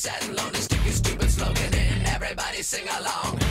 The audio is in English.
satin lonely, sticky, stupid slogan in. Everybody sing along.